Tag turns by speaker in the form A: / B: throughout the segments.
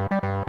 A: you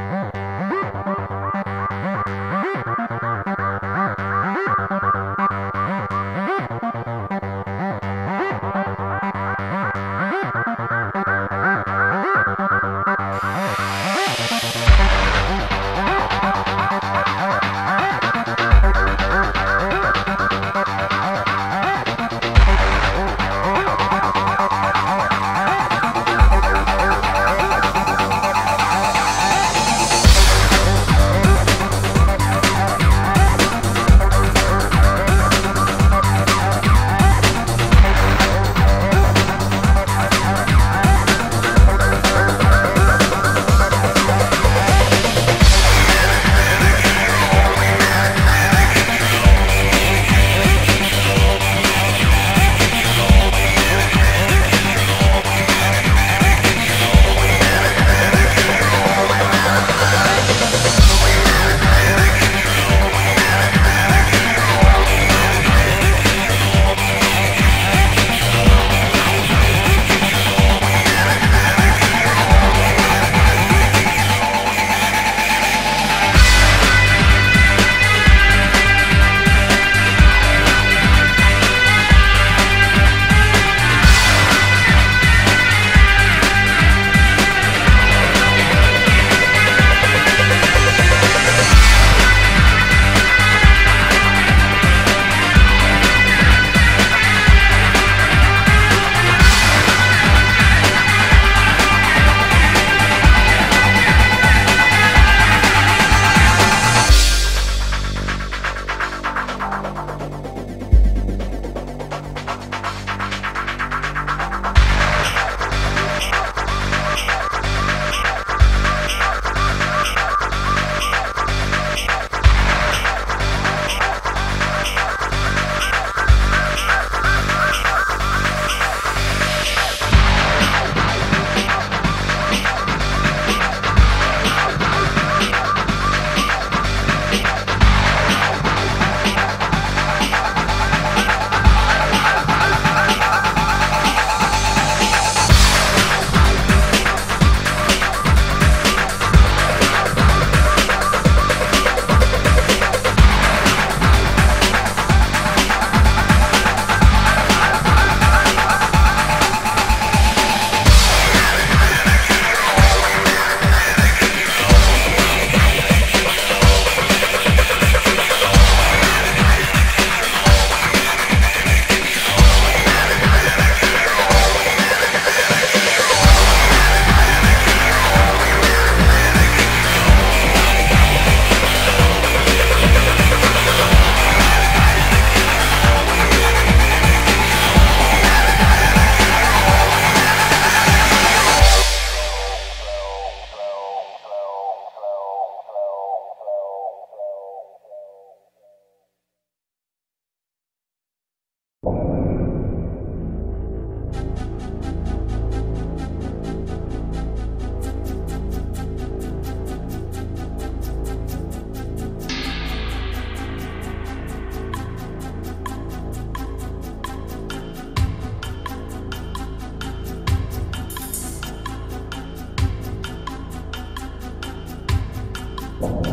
B: you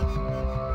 B: Thank you.